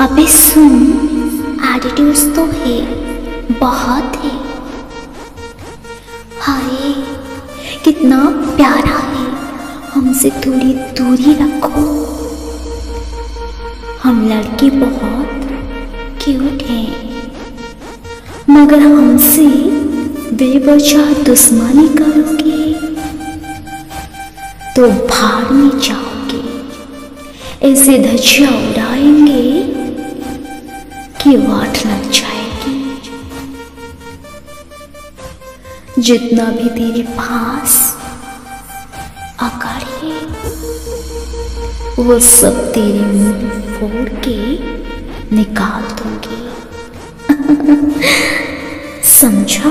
अबे सुन एटीट्यूड्स तो है, बहुत है। हाय, कितना प्यारा है, हमसे थोड़ी दूरी रखो। हम लड़के बहुत क्यूट हैं, मगर हमसे बेवजह दुश्मनी करोगे तो भाड़ में जाओगे, ऐसे धज्जियाँ उड़ाएँगे कि वाट लग जाएगी। जितना भी तेरे पास है, वो सब तेरे मुँह फोड़ के निकाल दूँगी। समझा?